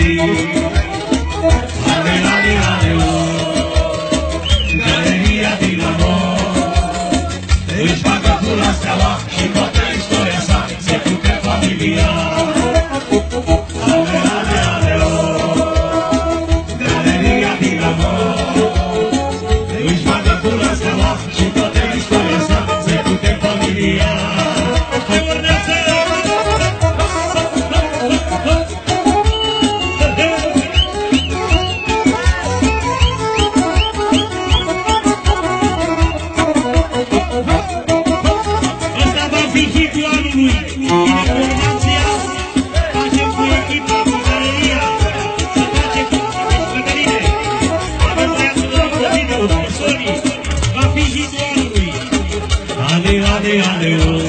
Thank you. Vizitul anului, informația, facem cu echipa Bucătăria, să facem cu Cătăline, Amătează la Codină, Sorii, va fi vizitul anului. Ale, ale, ale, ale.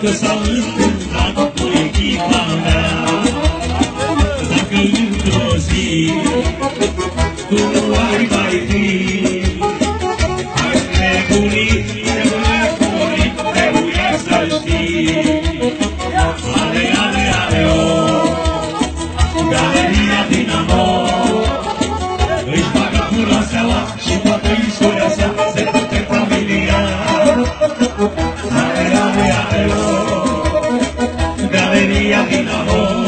Dacă s-au întâmplat cu echipa mea, Dacă într-o zi tu nu ai mai fi, María Guinarón.